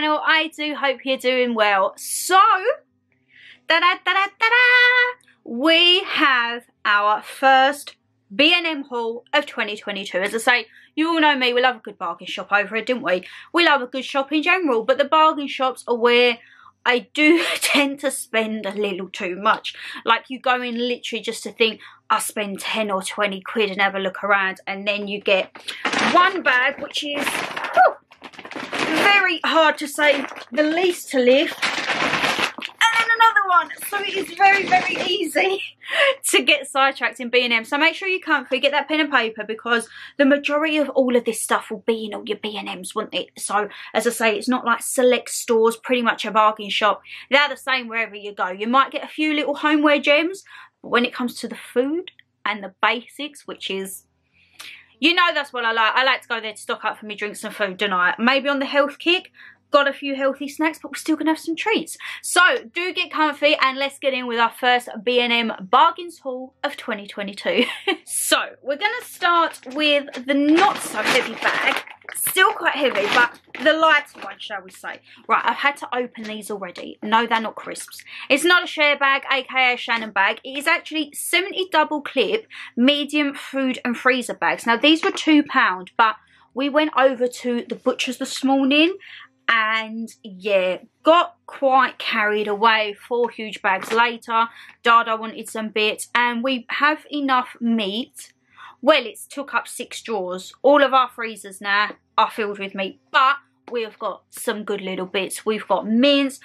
channel. I do hope you're doing well. So, da-da-da-da-da-da, we have our first B&M haul of 2022. As I say, you all know me, we love a good bargain shop over it, didn't we? We love a good shop in general, but the bargain shops are where I do tend to spend a little too much. Like you go in literally just to think, I'll spend 10 or 20 quid and have a look around and then you get one bag which is very hard to say the least to lift And then another one. So it is very, very easy to get sidetracked in B&M. So make sure you comfy, get that pen and paper because the majority of all of this stuff will be in all your B&Ms, won't it? So as I say, it's not like select stores, pretty much a bargain shop. They're the same wherever you go. You might get a few little homeware gems, but when it comes to the food and the basics, which is you know that's what I like. I like to go there to stock up for me drinks and food, don't I? Maybe on the health kick, got a few healthy snacks, but we're still to have some treats. So do get comfy and let's get in with our first B&M bargains haul of 2022. so we're to start with the not so heavy bag. Still quite heavy, but the lighter one, shall we say. Right, I've had to open these already. No, they're not crisps. It's not a share bag, aka Shannon bag. It is actually 70 double clip medium food and freezer bags. Now, these were £2, but we went over to the butcher's this morning and yeah got quite carried away four huge bags later dada wanted some bits and we have enough meat well it's took up six drawers. All of our freezers now are filled with meat but we've got some good little bits. We've got mince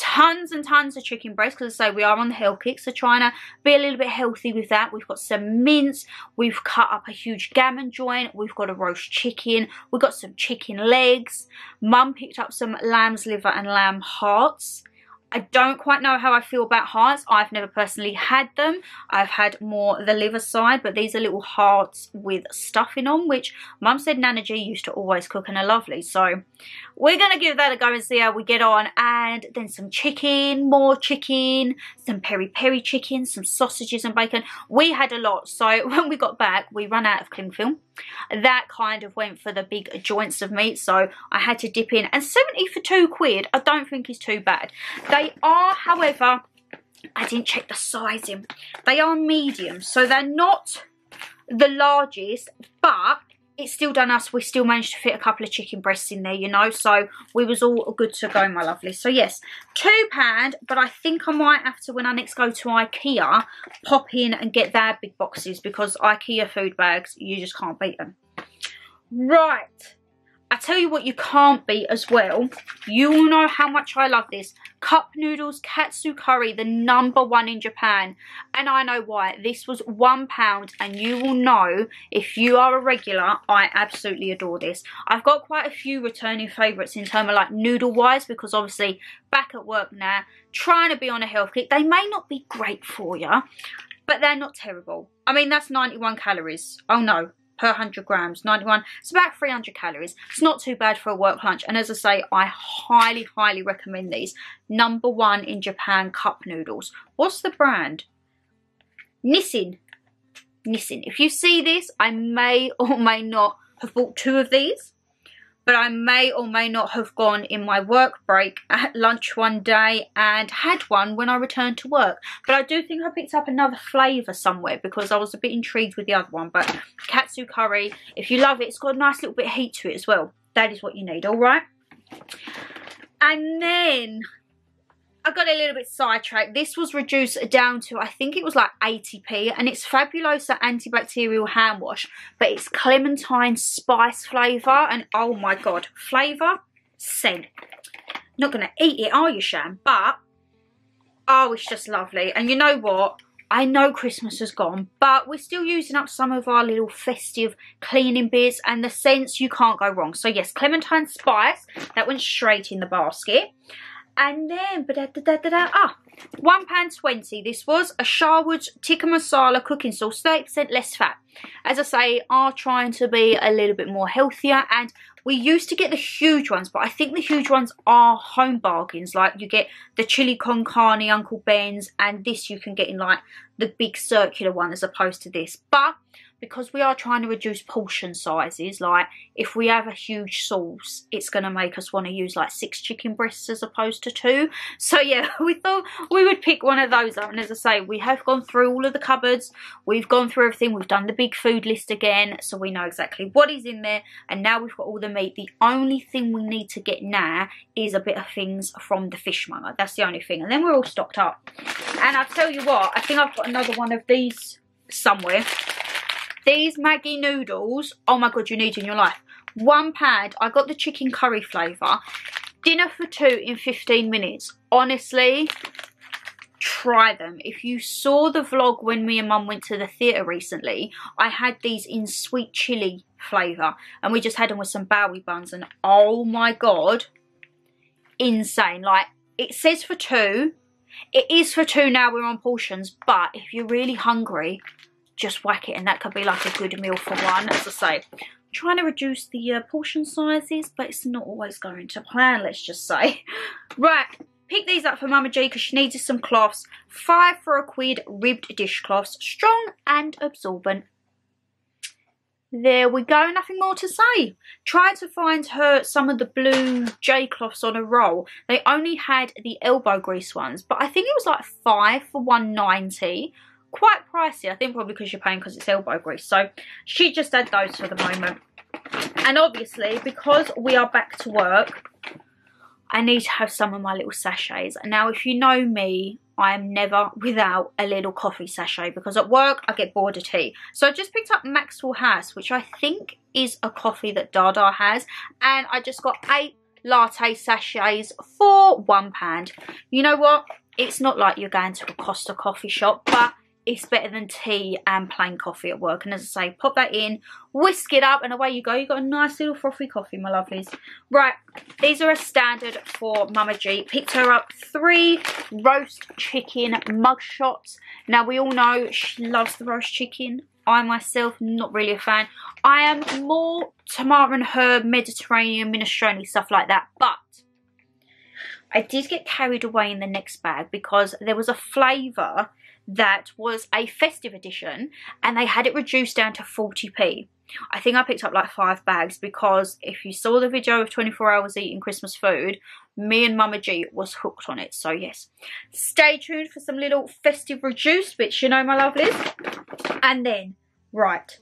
tons and tons of chicken breast because I say we are on the health kick so trying to uh, be a little bit healthy with that. We've got some mince. We've cut up a huge gammon joint. We've got a roast chicken. We've got some chicken legs. Mum picked up some lamb's liver and lamb hearts I don't quite know how I feel about hearts. I've never personally had them. I've had more the liver side, but these are little hearts with stuffing on, which Mum said Nana G used to always cook and are lovely. So we're going to give that a go and see how we get on. And then some chicken, more chicken, some peri-peri chicken, some sausages and bacon. We had a lot. So when we got back, we ran out of cling film that kind of went for the big joints of meat so I had to dip in and 70 for two quid I don't think is too bad they are however I didn't check the sizing. They are medium so they're not the largest but it's still done us. We still managed to fit a couple of chicken breasts in there you know so we was all good to go my lovely. So yes two pound but i think i might have to when i next go to ikea pop in and get their big boxes because ikea food bags you just can't beat them. Right I tell you what you can't beat as well. You all know how much I love this. Cup noodles katsu curry, the number one in Japan. And I know why. This was one pound and you will know if you are a regular, I absolutely adore this. I've got quite a few returning favourites in terms of like noodle wise because obviously back at work now, trying to be on a health kick. They may not be great for you, but they're not terrible. I mean, that's 91 calories. Oh no, per 100 grams, 91. It's about 300 calories. It's not too bad for a work lunch. And as I say, I highly, highly recommend these. Number one in Japan cup noodles. What's the brand? Nissin. Nissin. If you see this, I may or may not have bought two of these but I may or may not have gone in my work break at lunch one day and had one when I returned to work. But I do think I picked up another flavour somewhere because I was a bit intrigued with the other one. But katsu curry, if you love it, it's got a nice little bit of heat to it as well. That is what you need, alright? And then I got a little bit sidetracked. This was reduced down to, I think it was like 80p. And it's Fabulosa antibacterial hand wash. But it's clementine spice flavour. And oh my god, flavour, scent. Not going to eat it, are you, Sham? But, oh, it's just lovely. And you know what? I know Christmas has gone, but we're still using up some of our little festive cleaning bits and the scents you can't go wrong. So yes, Clementine Spice, that went straight in the basket. And then, da da da da da ah, £1.20 this was. A Sharwood's Tikka Masala cooking sauce, 30% less fat. As I say, are trying to be a little bit more healthier and we used to get the huge ones, but I think the huge ones are home bargains. Like you get the chili con carne, Uncle Ben's, and this you can get in like the big circular one as opposed to this. But because we are trying to reduce portion sizes, like if we have a huge sauce, it's going to make us want to use like six chicken breasts as opposed to two. So yeah, we thought we would pick one of those up. And as I say, we have gone through all of the cupboards. We've gone through everything. We've done the big food list again. So we know exactly what is in there. And now we've got all the meat. The only thing we need to get now is a bit of things from the fishmonger. That's the only thing. And then we're all stocked up. And I'll tell you what, I think I've got another one of these somewhere these Maggi noodles, oh my god, you need in your life. One pad, I got the chicken curry flavour. Dinner for two in 15 minutes. Honestly, try them. If you saw the vlog when me and mum went to the theatre recently, I had these in sweet chilli flavour. And we just had them with some bao buns. And oh my god, insane. Like, it says for two. It is for two now, we're on portions. But if you're really hungry, just whack it and that could be like a good meal for one. As I say, trying to reduce the uh, portion sizes, but it's not always going to plan, let's just say. Right, pick these up for Mama G because she needed some cloths. Five for a quid ribbed dishcloths, strong and absorbent. There we go, nothing more to say. Tried to find her some of the blue J cloths on a roll. They only had the elbow grease ones, but I think it was like five for 190 quite pricey. I think probably because you're paying because it's elbow grease. So she just had those for the moment. And obviously, because we are back to work, I need to have some of my little sachets. Now, if you know me, I am never without a little coffee sachet because at work I get bored of tea. So I just picked up Maxwell House, which I think is a coffee that Dada has. And I just got eight latte sachets for one pound. You know what? It's not like you're going to a Costa coffee shop, but it's better than tea and plain coffee at work. And as I say, pop that in, whisk it up, and away you go. You've got a nice little frothy coffee, my lovelies. Right, these are a standard for Mama G. Picked her up three roast chicken mug shots. Now, we all know she loves the roast chicken. I myself, not really a fan. I am more tomato and herb, Mediterranean, minestrone, stuff like that. But I did get carried away in the next bag because there was a flavour that was a festive edition and they had it reduced down to 40p. I think I picked up like five bags because if you saw the video of 24 hours eating Christmas food, me and Mama G was hooked on it. So yes, stay tuned for some little festive reduced bits, you know my lovelies. And then, right,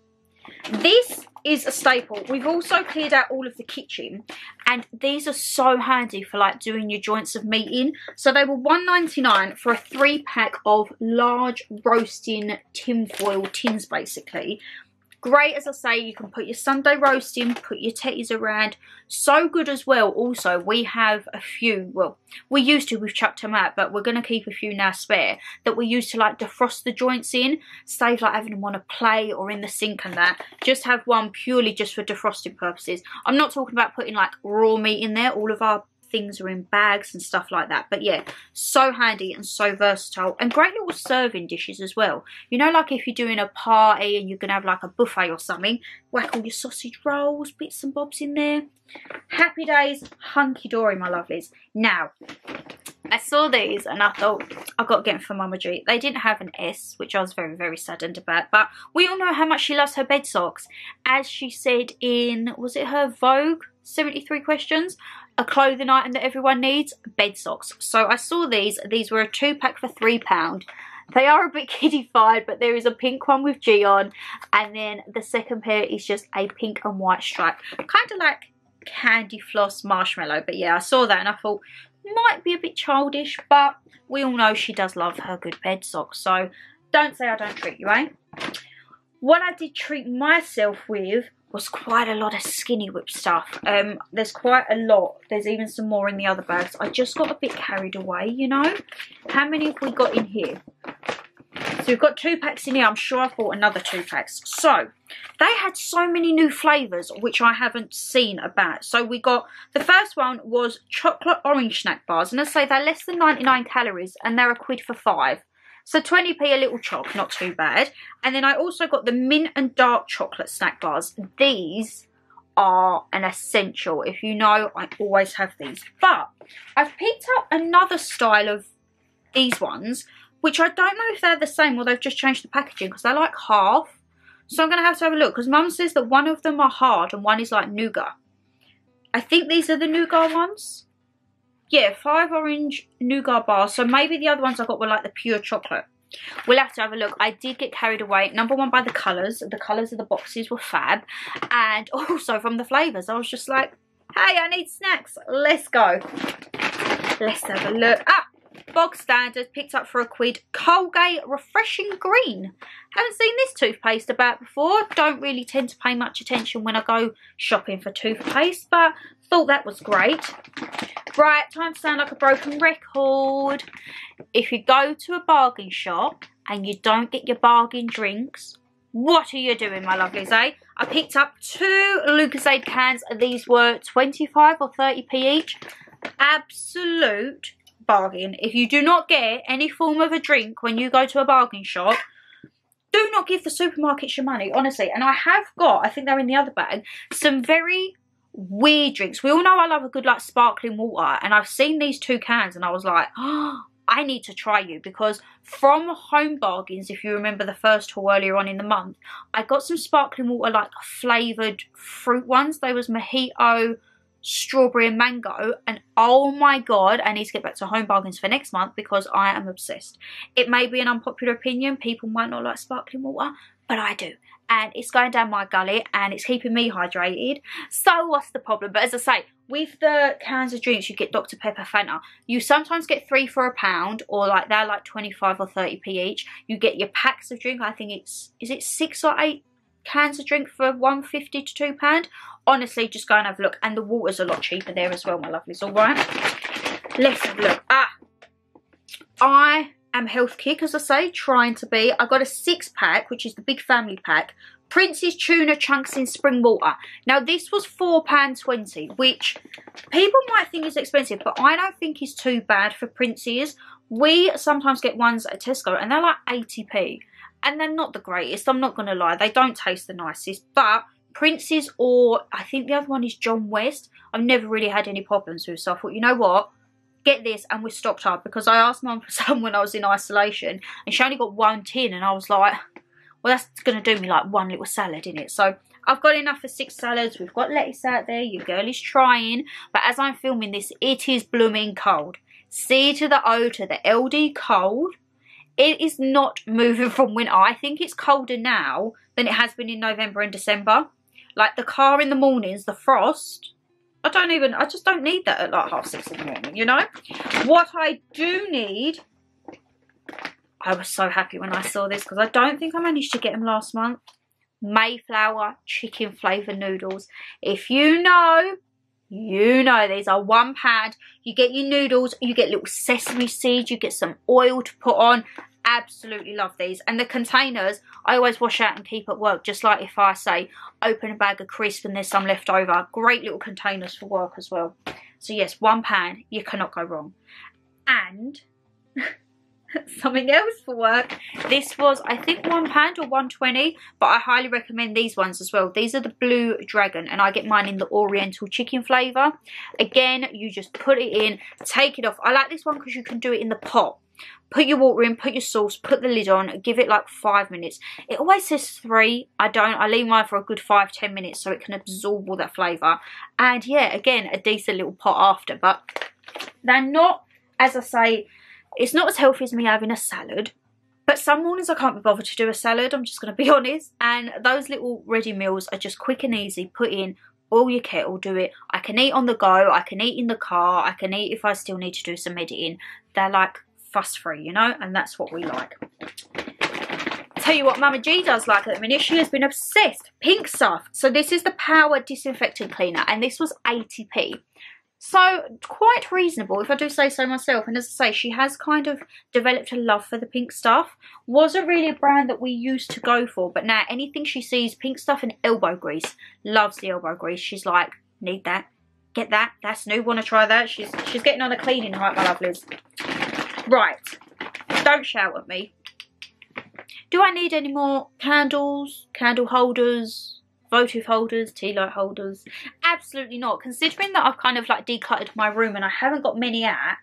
this is a staple. We've also cleared out all of the kitchen and these are so handy for like doing your joints of meat in. So they were 1.99 for a three pack of large roasting tinfoil tins basically. Great, as I say, you can put your Sunday roast in, put your tetties around. So good as well. Also, we have a few, well, we used to, we've chucked them out, but we're going to keep a few now spare that we used to like defrost the joints in. Save like having them on a plate or in the sink and that. Just have one purely just for defrosting purposes. I'm not talking about putting like raw meat in there. All of our things are in bags and stuff like that. But yeah, so handy and so versatile. And great little serving dishes as well. You know, like if you're doing a party and you're going to have like a buffet or something, whack all your sausage rolls, bits and bobs in there. Happy days, hunky-dory, my lovelies. Now, I saw these and I thought, I've got to get them for Mama G. They didn't have an S, which I was very, very saddened about. But we all know how much she loves her bed socks. As she said in, was it her Vogue 73 questions? A clothing item that everyone needs, bed socks. So I saw these. These were a two pack for £3. They are a bit kiddified, but there is a pink one with G on. And then the second pair is just a pink and white stripe. Kind of like candy floss marshmallow. But yeah, I saw that and I thought, might be a bit childish. But we all know she does love her good bed socks. So don't say I don't treat you, eh? What I did treat myself with was quite a lot of skinny whip stuff. Um, there's quite a lot. There's even some more in the other bags. I just got a bit carried away, you know. How many have we got in here? So we've got two packs in here. I'm sure I've bought another two packs. So they had so many new flavours which I haven't seen about. So we got the first one was chocolate orange snack bars. And I say they're less than 99 calories and they're a quid for five. So 20p a little choc, not too bad. And then I also got the mint and dark chocolate snack bars. These are an essential. If you know, I always have these. But I've picked up another style of these ones, which I don't know if they're the same or they've just changed the packaging because they're like half. So I'm going to have to have a look because mum says that one of them are hard and one is like nougat. I think these are the nougat ones. Yeah, five orange nougat bars. So maybe the other ones I got were like the pure chocolate. We'll have to have a look. I did get carried away. Number one, by the colours. The colours of the boxes were fab. And also from the flavours. I was just like, hey, I need snacks. Let's go. Let's have a look. Ah, bog standard, picked up for a quid. Colgate Refreshing Green. Haven't seen this toothpaste about before. Don't really tend to pay much attention when I go shopping for toothpaste, but thought that was great. Right, time to sound like a broken record. If you go to a bargain shop and you don't get your bargain drinks, what are you doing, my lovelies, eh? I picked up two Lucozade cans. These were 25 or 30p each. Absolute bargain. If you do not get any form of a drink when you go to a bargain shop, do not give the supermarkets your money, honestly. And I have got, I think they're in the other bag, some very weird drinks. We all know I love a good like sparkling water and I've seen these two cans and I was like, oh, I need to try you because from Home Bargains, if you remember the first haul earlier on in the month, I got some sparkling water like flavoured fruit ones. They was mojito, strawberry and mango and oh my god I need to get back to home bargains for next month because I am obsessed. It may be an unpopular opinion, people might not like sparkling water but I do. And it's going down my gullet and it's keeping me hydrated. So what's the problem? But as I say with the cans of drinks you get Dr Pepper Fanta. You sometimes get three for a pound or like they're like 25 or 30p each. You get your packs of drink I think it's is it six or eight cans of drink for 150 to two pound. Honestly just go and have a look. And the water's a lot cheaper there as well my lovelies. All right. Let's have a look. Ah i am health kick as i say trying to be. I got a six pack which is the big family pack. Prince's Tuna Chunks in Spring Water. Now, this was £4.20, which people might think is expensive, but I don't think is too bad for Prince's. We sometimes get ones at Tesco, and they're like 80p. And they're not the greatest, I'm not going to lie. They don't taste the nicest, but Prince's or I think the other one is John West. I've never really had any problems with. So I thought, you know what? Get this and we're stocked up because I asked mum for some when I was in isolation and she only got one tin and I was like, well, that's going to do me like one little salad in it. So I've got enough for six salads. We've got lettuce out there. Your girl is trying. But as I'm filming this, it is blooming cold. C to the O to the LD cold. It is not moving from winter. I think it's colder now than it has been in November and December. Like the car in the mornings, the frost, I don't even, I just don't need that at like half six in the morning, you know? What I do need, I was so happy when I saw this because I don't think I managed to get them last month. Mayflower chicken flavour noodles. If you know, you know these are one pound. You get your noodles, you get little sesame seeds, you get some oil to put on absolutely love these. And the containers I always wash out and keep at work just like if I say open a bag of crisps and there's some left over. Great little containers for work as well. So yes one pound you cannot go wrong. And something else for work. This was I think one pound or 120 but I highly recommend these ones as well. These are the blue dragon and I get mine in the oriental chicken flavor. Again you just put it in take it off. I like this one because you can do it in the pot put your water in, put your sauce, put the lid on, give it like five minutes. It always says three. I don't. I leave mine for a good five, ten minutes so it can absorb all that flavour. And yeah, again, a decent little pot after. But they're not, as I say, it's not as healthy as me having a salad. But some mornings I can't be bothered to do a salad, I'm just going to be honest. And those little ready meals are just quick and easy. Put in all your kettle, do it. I can eat on the go, I can eat in the car, I can eat if I still need to do some editing. They're like fuss free, you know, and that's what we like. Tell you what Mama G does like at the minute, she has been obsessed. Pink stuff. So this is the Power Disinfectant Cleaner, and this was 80p. So quite reasonable, if I do say so myself. And as I say, she has kind of developed a love for the pink stuff. Wasn't really a brand that we used to go for, but now anything she sees, pink stuff and elbow grease. Loves the elbow grease. She's like, need that. Get that. That's new. Want to try that? She's she's getting on a cleaning hype, my lovelies. Right, don't shout at me. Do I need any more candles, candle holders, votive holders, tea light holders? Absolutely not. Considering that I've kind of like decluttered my room and I haven't got many at,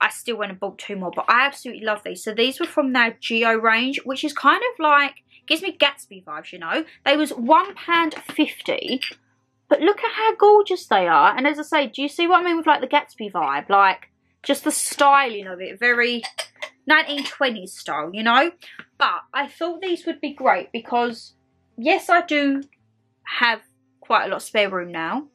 I still went and bought two more. But I absolutely love these. So these were from their Geo range, which is kind of like, Gives me Gatsby vibes, you know. They was £1.50. But look at how gorgeous they are. And as I say, do you see what I mean with like the Gatsby vibe? Like, just the styling of it. Very 1920s style, you know. But I thought these would be great because, yes, I do have quite a lot of spare room now.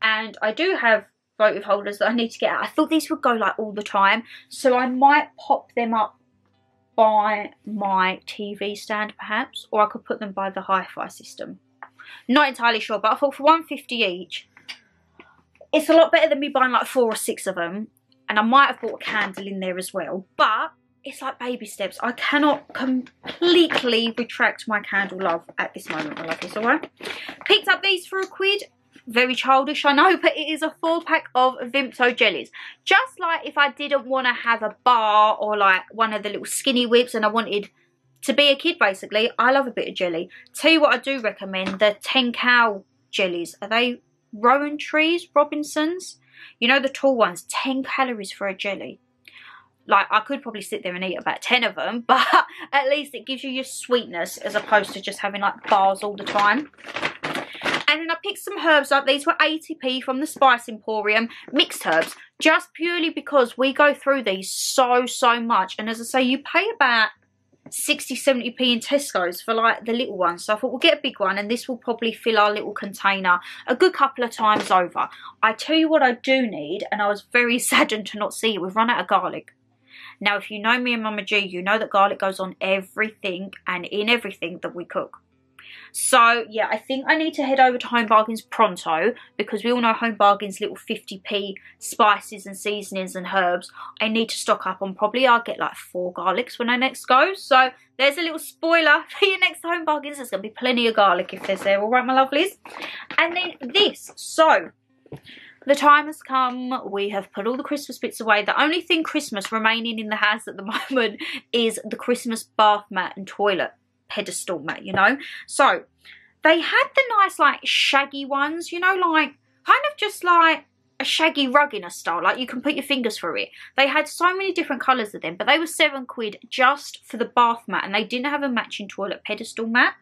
And I do have votive holders that I need to get out. I thought these would go like all the time. So I might pop them up by my TV stand perhaps. Or I could put them by the hi-fi system. Not entirely sure. But I thought for 150 each, it's a lot better than me buying like four or six of them. And I might have bought a candle in there as well. But it's like baby steps. I cannot completely retract my candle love at this moment, my lovelies, alright? Picked up these for a quid. Very childish, I know, but it is a four pack of Vimto jellies. Just like if I didn't want to have a bar or like one of the little skinny whips and I wanted to be a kid basically, I love a bit of jelly. Tell you what I do recommend, the 10 cow jellies. Are they Rowntree's, Robinsons? You know the tall ones, 10 calories for a jelly like I could probably sit there and eat about 10 of them but at least it gives you your sweetness as opposed to just having like bars all the time and then I picked some herbs up. These were 80p from the Spice Emporium, mixed herbs, just purely because we go through these so, so much. And as I say, you pay about 60, 70p in Tesco's for like the little ones. So I thought we'll get a big one and this will probably fill our little container a good couple of times over. I tell you what I do need, and I was very saddened to not see it. We've run out of garlic. Now, if you know me and Mama G, you know that garlic goes on everything and in everything that we cook. So, yeah, I think I need to head over to Home Bargains pronto because we all know Home Bargains little 50p spices and seasonings and herbs. I need to stock up on probably I'll get like four garlics when I next go. So, there's a little spoiler for your next Home Bargains. There's going to be plenty of garlic if there's there. All right, my lovelies? And then this. So, the time has come. We have put all the Christmas bits away. The only thing Christmas remaining in the house at the moment is the Christmas bath mat and toilet pedestal mat, you know. So they had the nice like shaggy ones, you know, like kind of just like a shaggy rug in a style, like you can put your fingers through it. They had so many different colours of them, but they were seven quid just for the bath mat and they didn't have a matching toilet pedestal mat.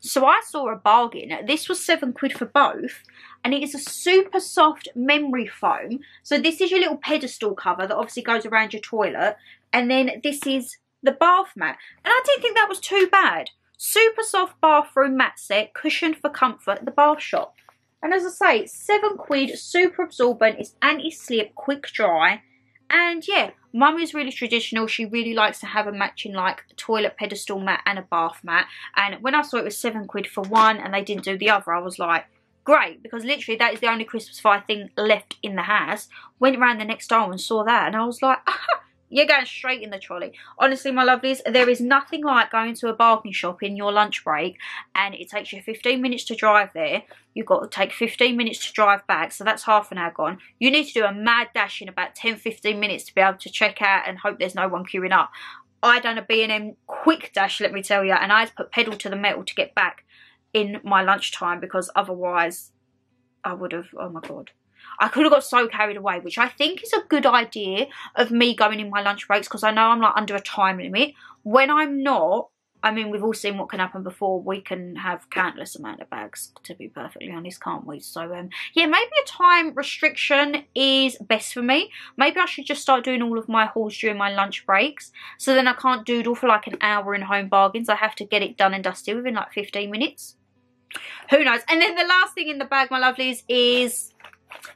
So I saw a bargain. This was seven quid for both. And it is a super soft memory foam. So this is your little pedestal cover that obviously goes around your toilet. And then this is the bath mat. And I didn't think that was too bad. Super soft bathroom mat set, cushioned for comfort the bath shop. And as I say, seven quid, super absorbent, it's anti-slip, quick dry. And yeah, mum is really traditional. She really likes to have a matching like toilet pedestal mat and a bath mat. And when I saw it was seven quid for one and they didn't do the other, I was like, great. Because literally that is the only Christmas fire thing left in the house. Went around the next aisle and saw that and I was like, ah, you're going straight in the trolley. Honestly, my lovelies, there is nothing like going to a bargain shop in your lunch break and it takes you 15 minutes to drive there. You've got to take 15 minutes to drive back, so that's half an hour gone. You need to do a mad dash in about 10-15 minutes to be able to check out and hope there's no one queuing up. I done a B&M quick dash, let me tell you, and I had put pedal to the metal to get back in my lunchtime because otherwise I would have, oh my god. I could have got so carried away, which I think is a good idea of me going in my lunch breaks because I know I'm like under a time limit. When I'm not, I mean, we've all seen what can happen before. We can have countless amount of bags, to be perfectly honest, can't we? So, um, yeah, maybe a time restriction is best for me. Maybe I should just start doing all of my hauls during my lunch breaks. So then I can't doodle for like an hour in home bargains. I have to get it done and dusted within like 15 minutes. Who knows? And then the last thing in the bag, my lovelies, is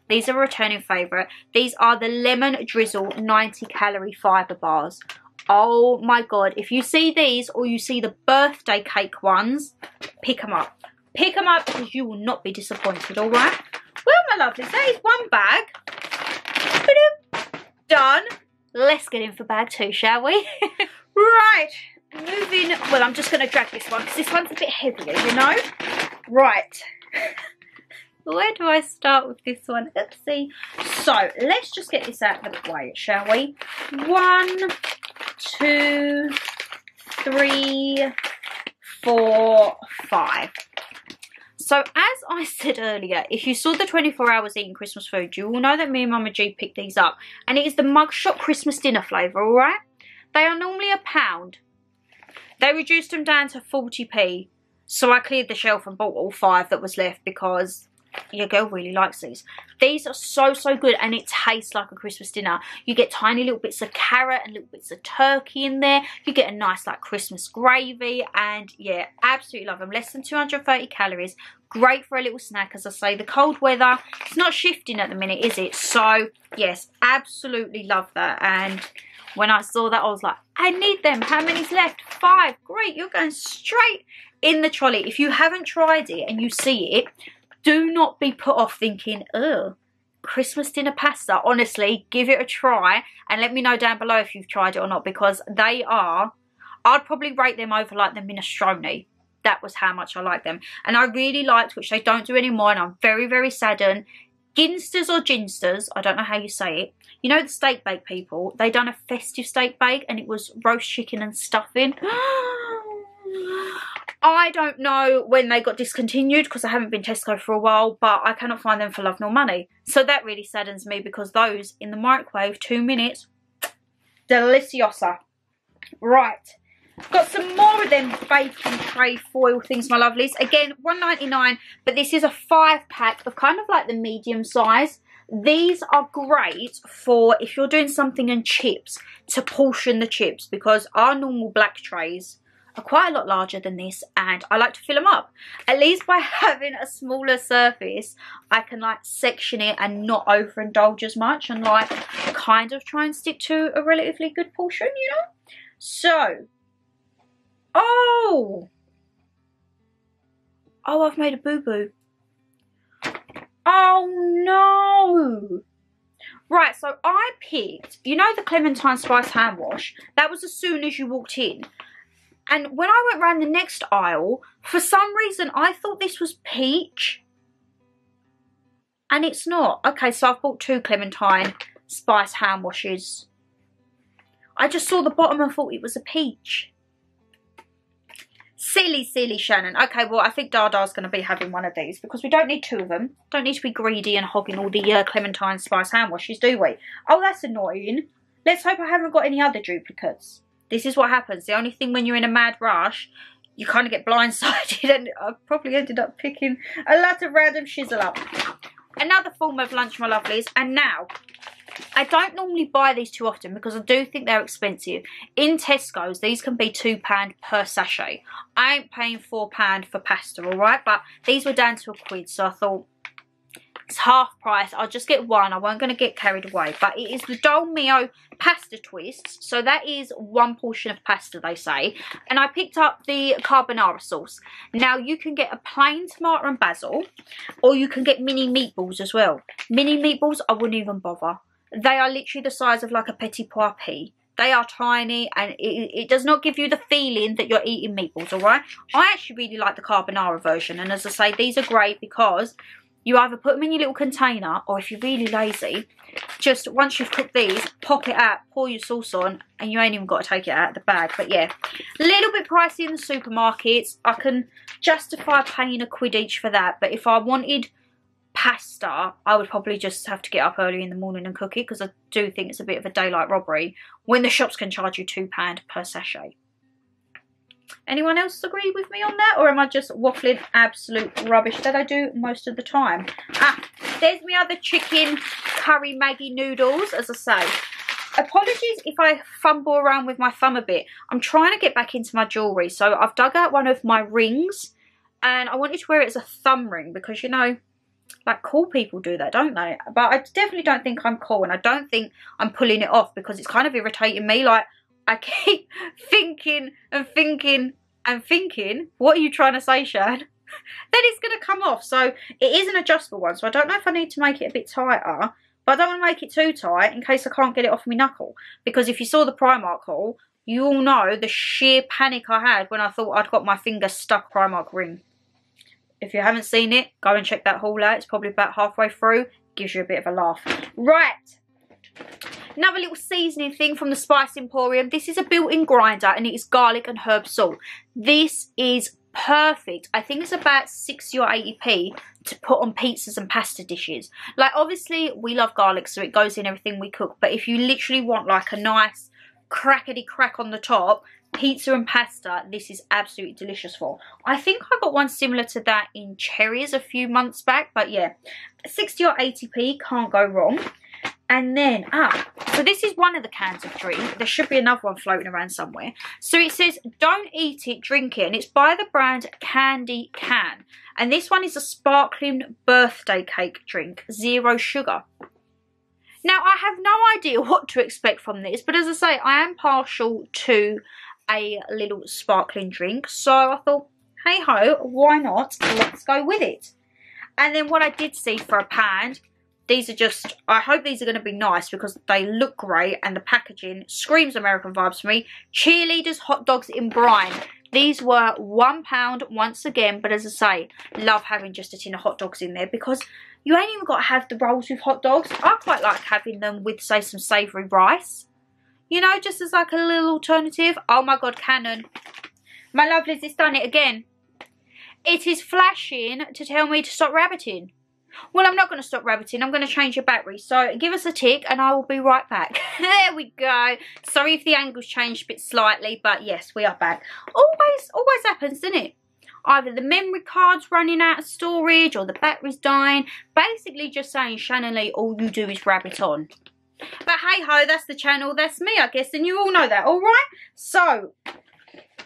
these are a returning favourite. These are the Lemon Drizzle 90 calorie fibre bars. Oh my god, if you see these or you see the birthday cake ones, pick them up. Pick them up because you will not be disappointed, alright? Well, my lovelies, that is one bag. Done. Let's get in for bag two, shall we? right, moving. Well, I'm just going to drag this one because this one's a bit heavier, you know? Right. Where do I start with this one? See. So, let's just get this out of the way, shall we? One, two, three, four, five. So as I said earlier, if you saw the 24 hours eating Christmas food, you will know that me and Mama G picked these up. And it is the Mugshot Christmas dinner flavour, alright? They are normally a pound. They reduced them down to 40p. So I cleared the shelf and bought all five that was left because your girl really likes these. These are so, so good and it tastes like a Christmas dinner. You get tiny little bits of carrot and little bits of turkey in there. You get a nice like Christmas gravy and yeah, absolutely love them. Less than 230 calories. Great for a little snack as I say. The cold weather, it's not shifting at the minute, is it? So yes, absolutely love that and when I saw that I was like, I need them. How many's left? Five. Great, you're going straight in the trolley. If you haven't tried it and you see it, do not be put off thinking, oh, Christmas dinner pasta. Honestly, give it a try and let me know down below if you've tried it or not because they are, I'd probably rate them over like the minestrone. That was how much I liked them. And I really liked, which they don't do anymore, and I'm very, very saddened, Ginsters or Ginsters, I don't know how you say it. You know the steak bake people, they done a festive steak bake and it was roast chicken and stuffing. I don't know when they got discontinued because I haven't been Tesco for a while, but I cannot find them for love nor money. So that really saddens me because those in the microwave, two minutes, deliciosa. Right, got some more of them baking tray foil things, my lovelies. Again, one ninety nine, but this is a five pack of kind of like the medium size. These are great for if you're doing something in chips to portion the chips because our normal black trays are quite a lot larger than this and I like to fill them up. At least by having a smaller surface, I can like section it and not overindulge as much and like kind of try and stick to a relatively good portion, you know? So, oh! Oh, I've made a boo-boo. Oh no! Right, so I picked, you know the Clementine Spice hand wash? That was as soon as you walked in. And when I went around the next aisle, for some reason I thought this was peach. And it's not. Okay, so I've bought two Clementine Spice hand washes. I just saw the bottom and thought it was a peach. Silly, silly Shannon. Okay, well, I think Dada's going to be having one of these because we don't need two of them. Don't need to be greedy and hogging all the uh, Clementine Spice hand washes, do we? Oh, that's annoying. Let's hope I haven't got any other duplicates. This is what happens. The only thing when you're in a mad rush, you kind of get blindsided and I probably ended up picking a lot of random shizzle up. Another form of lunch, my lovelies. And now, I don't normally buy these too often because I do think they're expensive. In Tesco's, these can be £2 per sachet. I ain't paying £4 for pasta, alright? But these were down to a quid, so I thought, it's half price. I'll just get one. I won't going to get carried away. But it is the Dolmio pasta twists. So that is one portion of pasta, they say. And I picked up the carbonara sauce. Now, you can get a plain tomato and basil. Or you can get mini meatballs as well. Mini meatballs, I wouldn't even bother. They are literally the size of like a petit pois pea. They are tiny and it, it, does not give you the feeling that you're eating meatballs, alright? I actually really like the carbonara version. And as I say, these are great because you either put them in your little container or if you're really lazy, just once you've cooked these, pop it out, pour your sauce on, and you ain't even got to take it out of the bag. But yeah, a little bit pricey in the supermarkets. I can justify paying a quid each for that. But if I wanted pasta, I would probably just have to get up early in the morning and cook it because I do think it's a bit of a daylight robbery when the shops can charge you £2 per sachet. Anyone else agree with me on that? Or am I just waffling absolute rubbish that I do most of the time? Ah, there's my other chicken curry Maggi noodles, as I say. Apologies if I fumble around with my thumb a bit. I'm trying to get back into my jewellery. So I've dug out one of my rings. And I wanted to wear it as a thumb ring because, you know, like cool people do that, don't they? But I definitely don't think I'm cool. And I don't think I'm pulling it off because it's kind of irritating me. Like, I keep thinking and thinking and thinking, what are you trying to say, Shad? then it's going to come off. So it is an adjustable one. So I don't know if I need to make it a bit tighter. But I don't want to make it too tight in case I can't get it off my knuckle. Because if you saw the Primark haul, you all know the sheer panic I had when I thought I'd got my finger stuck Primark ring. If you haven't seen it, go and check that haul out. It's probably about halfway through. Gives you a bit of a laugh. Right. Another little seasoning thing from the Spice Emporium. This is a built-in grinder and it is garlic and herb salt. This is perfect. I think it's about 60 or 80p to put on pizzas and pasta dishes. Like obviously we love garlic so it goes in everything we cook. But if you literally want like a nice crackety crack on the top, pizza and pasta, this is absolutely delicious for. I think I got one similar to that in cherries a few months back, but yeah, 60 or 80p, can't go wrong. And then, ah, so this is one of the cans of drink. There should be another one floating around somewhere. So it says, don't eat it, drink it. And it's by the brand Candy Can. And this one is a sparkling birthday cake drink, zero sugar. Now, I have no idea what to expect from this, but as I say, I am partial to a little sparkling drink. So I thought, hey ho, why not? Let's go with it. And then what I did see for a pound, these are just, I hope these are going to be nice because they look great and the packaging screams American vibes for me. Cheerleaders hot dogs in brine. These were one pound once again, but as I say, love having just a tin of hot dogs in there because you ain't even got to have the rolls with hot dogs. I quite like having them with, say, some savoury rice. You know, just as like a little alternative. Oh my god, Canon. My lovelies, it's done it again. It is flashing to tell me to stop rabbiting. Well, I'm not going to stop rabbiting. I'm going to change your battery. So give us a tick and I will be right back. there we go. Sorry if the angle's changed a bit slightly, but yes, we are back. Always, always happens, doesn't it? Either the memory card's running out of storage or the battery's dying. Basically just saying, Shannon Lee, all you do is rabbit on. But hey ho, that's the channel, that's me I guess, and you all know that, alright? So,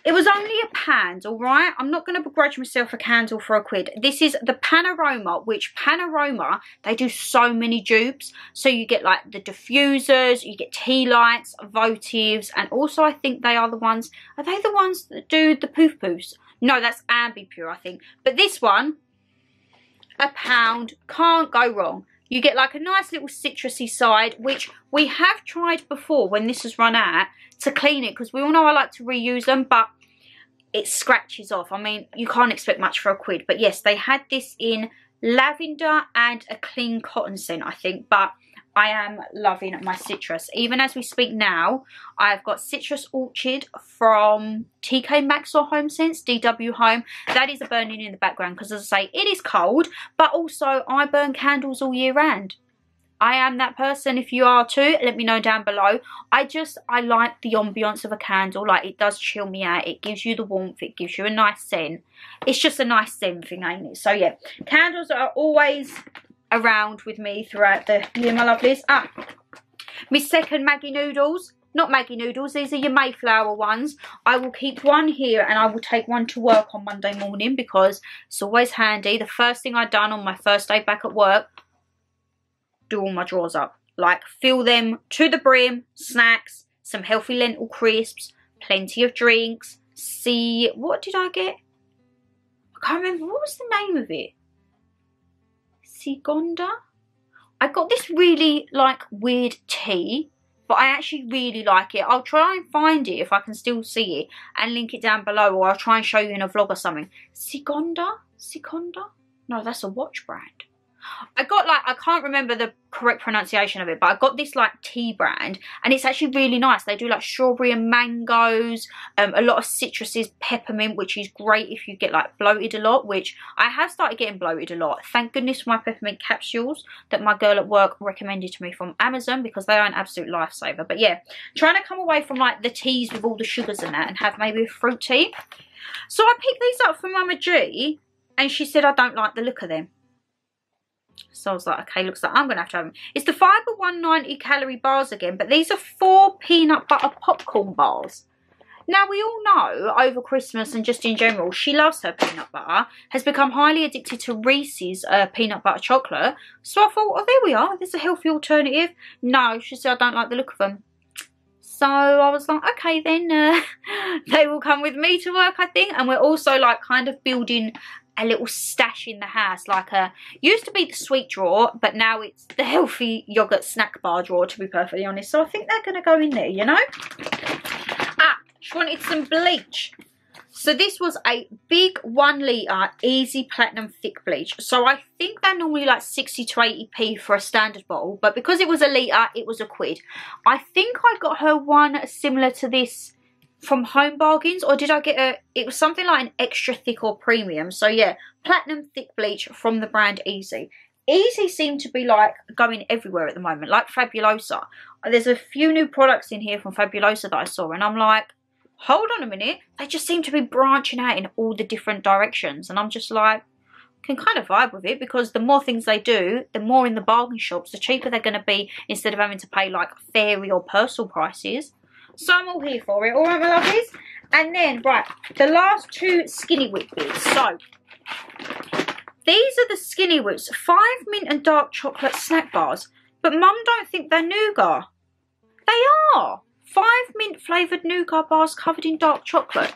it was only a pound, alright? I'm not going to begrudge myself a candle for a quid. This is the Pan Aroma, which Pan Aroma, they do so many dupes. So you get like the diffusers, you get tea lights, votives, and also I think they are the ones, are they the ones that do the poof poofs? No, that's Ambi Pur, I think. But this one, a pound, can't go wrong. You get like a nice little citrusy side, which we have tried before when this has run out to clean it because we all know I like to reuse them, but it scratches off. I mean, you can't expect much for a quid. But yes, they had this in lavender and a clean cotton scent, I think. But I am loving my citrus. Even as we speak now, I've got Citrus Orchid from TK Maxx or Home Sense, DW Home. That is a burning in the background because as I say, it is cold, but also I burn candles all year round. I am that person. If you are too, let me know down below. I just, I like the ambiance of a candle. Like, it does chill me out. It gives you the warmth. It gives you a nice scent. It's just a nice scent thing, ain't it? So, yeah. Candles are always around with me throughout the year, my lovelies. Ah, my second Maggi noodles. Not Maggi noodles, these are your Mayflower ones. I will keep one here and I will take one to work on Monday morning because it's always handy. The first thing i done on my first day back at work, do all my drawers up. Like, fill them to the brim, snacks, some healthy lentil crisps, plenty of drinks. See, what did I get? I can't remember. What was the name of it? Sigonda. I got this really like weird tea, but I actually really like it. I'll try and find it if I can still see it and link it down below or I'll try and show you in a vlog or something. Sigonda? Sigonda? No, that's a watch brand. I got like, I can't remember the correct pronunciation of it, but I got this like tea brand and it's actually really nice. They do like strawberry and mangoes, um, a lot of citruses, peppermint, which is great if you get like bloated a lot, which I have started getting bloated a lot. Thank goodness for my peppermint capsules that my girl at work recommended to me from Amazon because they are an absolute lifesaver. But yeah, trying to come away from like the teas with all the sugars in that and have maybe a fruit tea. So I picked these up from Mama G and she said I don't like the look of them. So I was like, okay, looks like I'm going to have to have them. It's the Fibre 190 calorie bars again, but these are four peanut butter popcorn bars. Now, we all know over Christmas and just in general, she loves her peanut butter, has become highly addicted to Reese's uh, peanut butter chocolate. So I thought, oh, there we are. There's a healthy alternative. No, she said, I don't like the look of them. So I was like, okay, then uh, they will come with me to work, I think. And we're also like kind of building a little stash in the house like a used to be the sweet drawer but now it's the healthy yogurt snack bar drawer to be perfectly honest. So I think they're going to go in there you know? Ah she wanted some bleach. So this was a big one litre easy platinum thick bleach. So I think they're normally like 60 to 80p for a standard bottle but because it was a litre it was a quid. I think I got her one similar to this from Home Bargains or did I get a, it was something like an extra thick or premium. So yeah, platinum thick bleach from the brand Easy. Easy seem to be like going everywhere at the moment, like Fabulosa. There's a few new products in here from Fabulosa that I saw and I'm like, hold on a minute. They just seem to be branching out in all the different directions. And I'm just like, can kind of vibe with it because the more things they do, the more in the bargain shops, the cheaper they're going to be instead of having to pay like fairy or personal prices. So I'm all here for it. All right, my lovelies? And then, right, the last two Skinny Whip bits. So, these are the Skinny Whips. Five mint and dark chocolate snack bars. But Mum don't think they're nougat. They are. Five mint flavoured nougat bars covered in dark chocolate.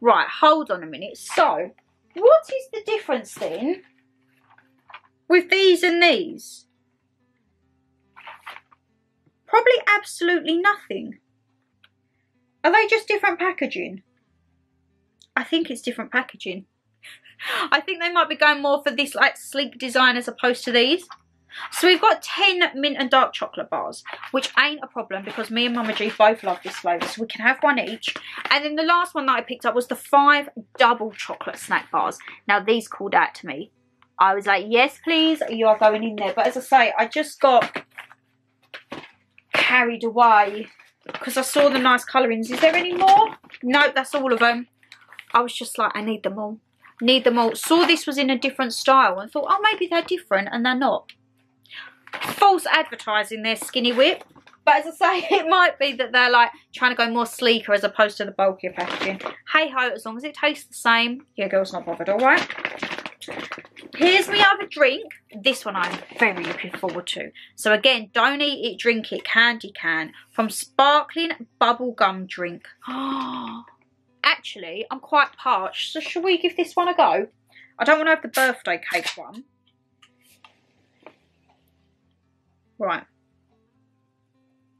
Right, hold on a minute. So, what is the difference then with these and these? Probably absolutely nothing. Are they just different packaging? I think it's different packaging. I think they might be going more for this like sleek design as opposed to these. So we've got 10 mint and dark chocolate bars, which ain't a problem because me and Mama G both love this flavour, so we can have one each. And then the last one that I picked up was the five double chocolate snack bars. Now these called out to me. I was like, yes please, you are going in there. But as I say, I just got carried away because I saw the nice colourings. Is there any more? Nope, that's all of them. I was just like, I need them all. Need them all. Saw this was in a different style and thought, oh, maybe they're different and they're not. False advertising there, Skinny Whip. But as I say, it might be that they're like trying to go more sleeker as opposed to the bulkier packaging. Hey ho, as long as it tastes the same, your girl's not bothered, alright? Here's my other drink. This one I'm very looking forward to. So again, don't eat it, drink it, candy can. From Sparkling Bubblegum Drink. Actually, I'm quite parched, so shall we give this one a go? I don't want to have the birthday cake one. Right.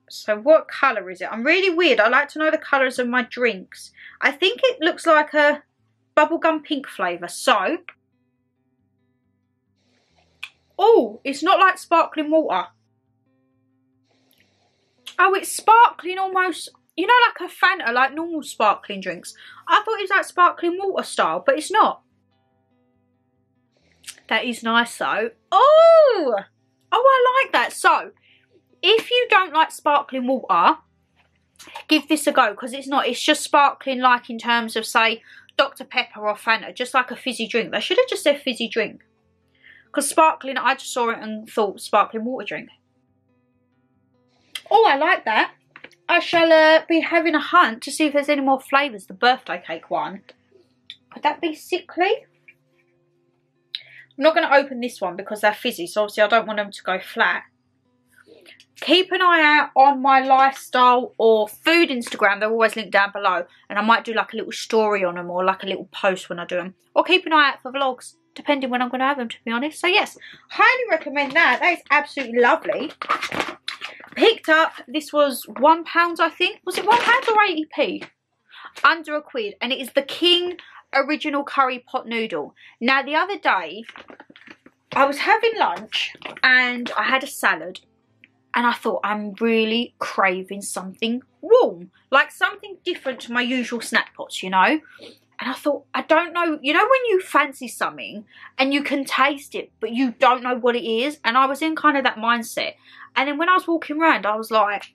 So what colour is it? I'm really weird. I like to know the colours of my drinks. I think it looks like a bubblegum pink flavour. So, oh, it's not like sparkling water. Oh, it's sparkling almost, you know, like a Fanta, like normal sparkling drinks. I thought it was like sparkling water style, but it's not. That is nice though. Oh, oh, I like that. So, if you don't like sparkling water, give this a go because it's not. It's just sparkling like in terms of, say, Dr. Pepper or Fanta, just like a fizzy drink. They should have just said fizzy drink. Because sparkling, I just saw it and thought sparkling water drink. Oh, I like that. I shall uh, be having a hunt to see if there's any more flavours. The birthday cake one. Could that be sickly? I'm not going to open this one because they're fizzy, so obviously I don't want them to go flat. Keep an eye out on my lifestyle or food Instagram. They're always linked down below. And I might do like a little story on them or like a little post when I do them. Or keep an eye out for vlogs, depending when I'm going to have them, to be honest. So yes, highly recommend that. That is absolutely lovely. Picked up, this was £1 I think. Was it £1 or 80p? Under a quid. And it is the King Original Curry Pot Noodle. Now the other day, I was having lunch and I had a salad and I thought I'm really craving something warm, like something different to my usual snack pots, you know. And I thought, I don't know, you know when you fancy something and you can taste it, but you don't know what it is? And I was in kind of that mindset. And then when I was walking around, I was like,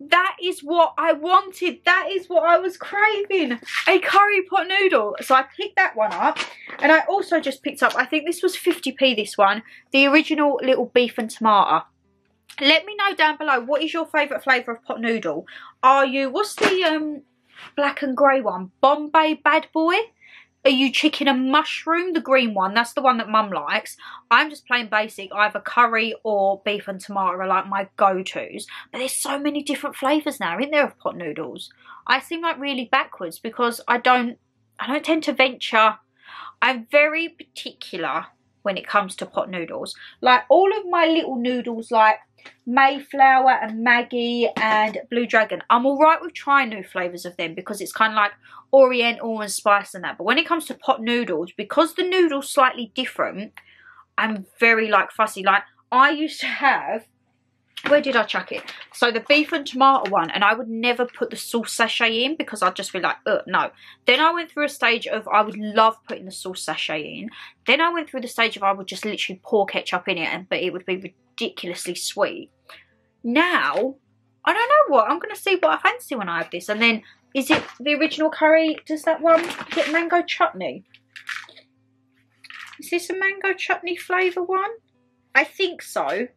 that is what I wanted. That is what I was craving. A curry pot noodle. So I picked that one up. And I also just picked up, I think this was 50p this one, the original little beef and tomato let me know down below what is your favourite flavour of pot noodle are you what's the um black and grey one. Bombay bad boy. Are you chicken and mushroom? The green one. That's the one that mum likes. I'm just plain basic either curry or beef and tomato are like my go-to's. But there's so many different flavours now isn't there of pot noodles? I seem like really backwards because i don't i don't tend to venture. I'm very particular when it comes to pot noodles. Like all of my little noodles like Mayflower and Maggi and Blue Dragon, I'm alright with trying new flavours of them because it's kind of like oriental and spice and that. But when it comes to pot noodles, because the noodle's slightly different, I'm very like fussy. Like I used to have where did I chuck it? So the beef and tomato one, and I would never put the sauce sachet in because I'd just be like, uh, no. Then I went through a stage of I would love putting the sauce sachet in. Then I went through the stage of I would just literally pour ketchup in it, and but it would be ridiculously sweet. Now, I don't know what, I'm going to see what I fancy when I have this. And then Is it the original curry? Does that one get mango chutney? Is this a mango chutney flavour one? I think so.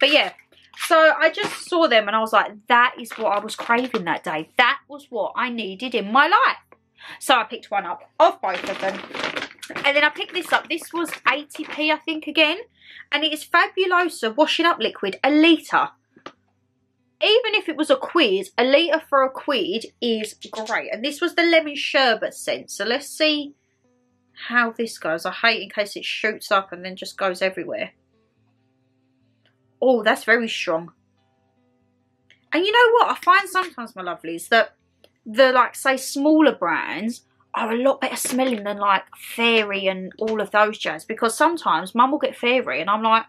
But yeah, so I just saw them and I was like, that is what I was craving that day. That was what I needed in my life. So I picked one up of both of them. And then I picked this up. This was 80p, I think, again. And it is Fabulosa washing up liquid, a litre. Even if it was a quid, a litre for a quid is great. And this was the lemon sherbet scent. So let's see how this goes. I hate in case it shoots up and then just goes everywhere. Oh, that's very strong. And you know what? I find sometimes, my lovelies, that the, like, say, smaller brands are a lot better smelling than, like, Fairy and all of those jazz. Because sometimes Mum will get Fairy and I'm like,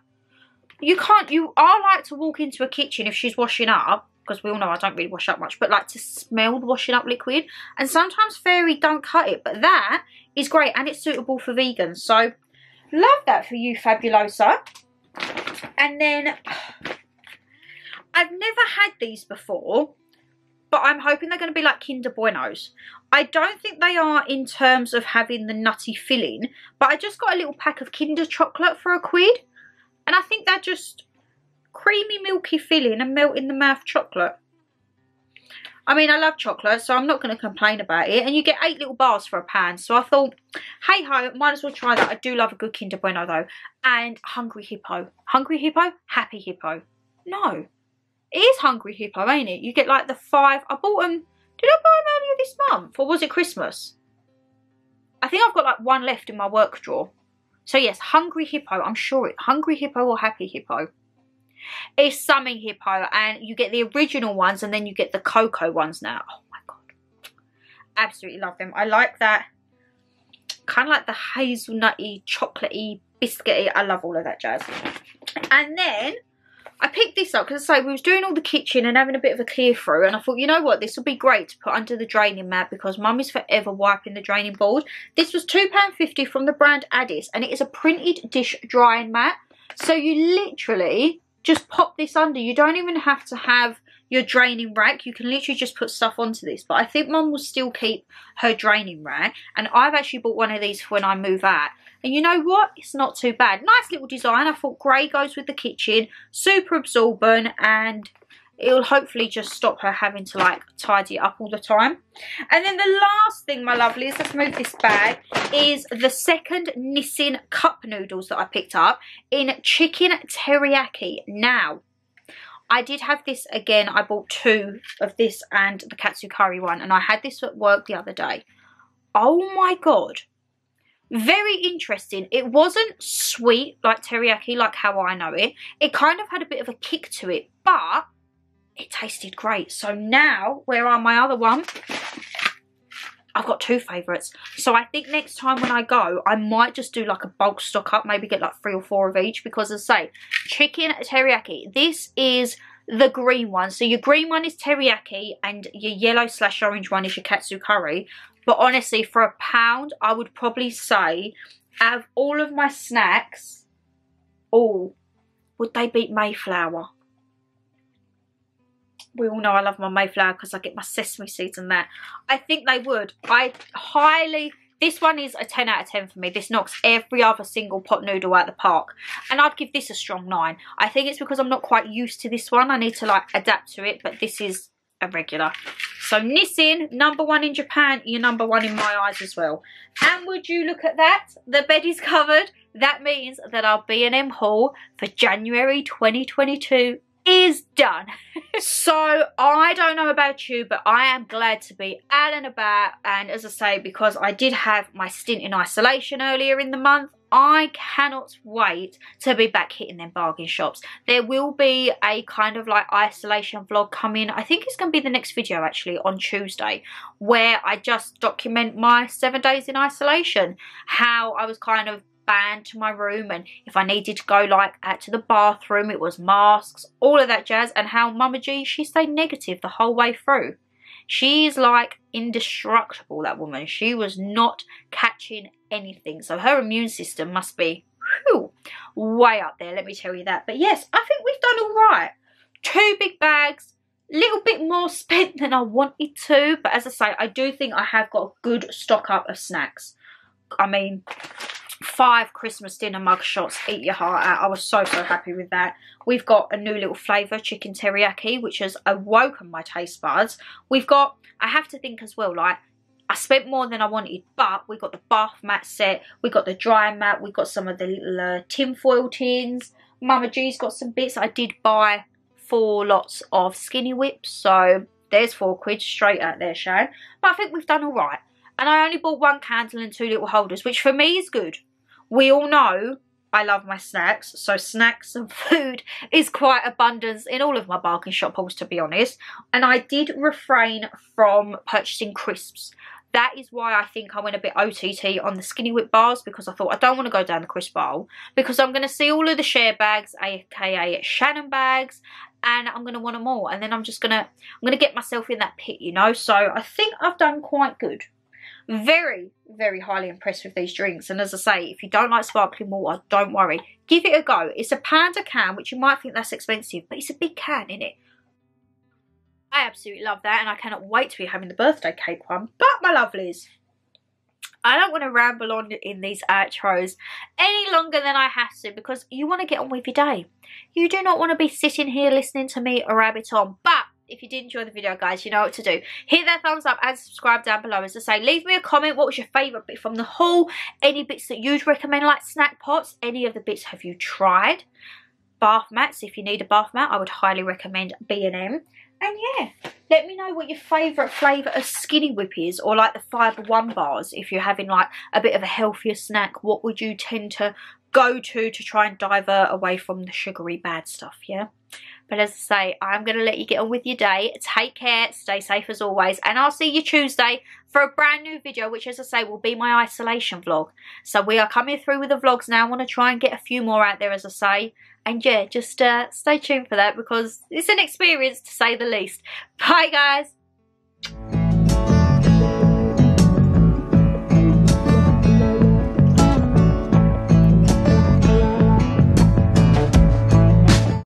you can't, you, I like to walk into a kitchen if she's washing up, because we all know I don't really wash up much, but like to smell the washing up liquid. And sometimes Fairy don't cut it, but that is great and it's suitable for vegans. So, love that for you, Fabulosa And then I've never had these before, but I'm hoping they're going to be like Kinder Buenos. I don't think they are in terms of having the nutty filling, but I just got a little pack of Kinder chocolate for a quid. And I think they're just creamy, milky filling and melt in the mouth chocolate. I mean, I love chocolate, so I'm not going to complain about it. And you get eight little bars for a pound. So I thought, hey ho, might as well try that. I do love a good Kinder Bueno though. And Hungry Hippo. Hungry Hippo? Happy Hippo. No. It is Hungry Hippo, ain't it? You get like the five. I bought them. Did I buy them earlier this month? Or was it Christmas? I think I've got like one left in my work drawer. So yes, Hungry Hippo. I'm sure it. Hungry Hippo or Happy Hippo. It's Summing Hippo and you get the original ones and then you get the cocoa ones now. Oh my god. Absolutely love them. I like that kind of like the hazelnutty, chocolatey, biscuity. I love all of that jazz. And then I picked this up because I say we was doing all the kitchen and having a bit of a clear through and I thought, you know what, this would be great to put under the draining mat because mum is forever wiping the draining board. This was £2.50 from the brand Addis and it is a printed dish drying mat. So you literally just pop this under. You don't even have to have your draining rack. You can literally just put stuff onto this. But I think mum will still keep her draining rack. And I've actually bought one of these for when I move out. And you know what? It's not too bad. Nice little design. I thought grey goes with the kitchen. Super absorbent and it'll hopefully just stop her having to like tidy up all the time. And then the last thing, my lovelies, let's move this bag, is the second Nissin cup noodles that I picked up in chicken teriyaki. Now, I did have this again. I bought two of this and the katsu curry one. And I had this at work the other day. Oh my God. Very interesting. It wasn't sweet like teriyaki, like how I know it. It kind of had a bit of a kick to it. But it tasted great. So now, where are my other one? I've got two favourites. So I think next time when I go, I might just do like a bulk stock up, maybe get like three or four of each because as I say, chicken teriyaki. This is the green one. So your green one is teriyaki and your yellow slash orange one is your katsu curry. But honestly, for a pound, I would probably say out of all of my snacks, oh, would they beat Mayflower? we all know I love my Mayflower because I get my sesame seeds and that. I think they would. I highly... This one is a 10 out of 10 for me. This knocks every other single pot noodle out the park. And I'd give this a strong 9. I think it's because I'm not quite used to this one. I need to like adapt to it. But this is a regular. So Nissin, number one in Japan, you're number one in my eyes as well. And would you look at that? The bed is covered. That means that our B&M haul for January 2022 is done. so I don't know about you, but I am glad to be out and about. And as I say, because I did have my stint in isolation earlier in the month, I cannot wait to be back hitting them bargain shops. There will be a kind of like isolation vlog coming. I think it's going to be the next video actually on Tuesday where I just document my seven days in isolation. How I was kind of banned to my room and if I needed to go like out to the bathroom it was masks all of that jazz and how Mama G she stayed negative the whole way through she's like indestructible that woman she was not catching anything so her immune system must be whew, way up there let me tell you that but yes I think we've done all right two big bags a little bit more spent than I wanted to. But as I say, I do think I have got a good stock up of snacks. I mean, five Christmas dinner mug shots, eat your heart out. I was so, so happy with that. We've got a new little flavour, chicken teriyaki, which has awoken my taste buds. We've got, I have to think as well, like, I spent more than I wanted, but we got the bath mat set, we got the dry mat, we got some of the little uh, tinfoil tins. Mama G's got some bits. I did buy four lots of skinny whips, so there's four quid straight out there, Shane. But I think we've done all right. And I only bought one candle and two little holders, which for me is good. We all know I love my snacks, so snacks and food is quite abundance in all of my bargain shop hauls, to be honest. And I did refrain from purchasing crisps. That is why I think I went a bit OTT on the Skinny Whip bars because I thought I don't want to go down the crisp bowl because I'm going to see all of the share bags, aka Shannon bags, and I'm going to want them all. And then I'm just going to, I'm going to get myself in that pit, you know. So I think I've done quite good. Very, very highly impressed with these drinks. And as I say, if you don't like sparkling water, don't worry. Give it a go. It's a pound a can, which you might think that's expensive, but it's a big can, in it? I absolutely love that and I cannot wait to be having the birthday cake one. But my lovelies, I don't want to ramble on in these outros any longer than I have to because you want to get on with your day. You do not want to be sitting here listening to me rabbit on. But if you did enjoy the video, guys, you know what to do. Hit that thumbs up and subscribe down below. As I say, leave me a comment. What was your favourite bit from the haul? Any bits that you'd recommend, like snack pots? Any of the bits have you tried? Bath mats. If you need a bath mat, I would highly recommend B&M. And yeah, let me know what your favourite flavour of Skinny Whip is or like the Fibre One bars. If you're having like a bit of a healthier snack, what would you tend to go to to try and divert away from the sugary bad stuff, yeah? But as I say, I'm going to let you get on with your day. Take care, stay safe as always, and I'll see you Tuesday for a brand new video, which as I say will be my isolation vlog. So we are coming through with the vlogs now. I want to try and get a few more out there, as I say. And yeah, just uh, stay tuned for that because it's an experience to say the least. Bye, guys.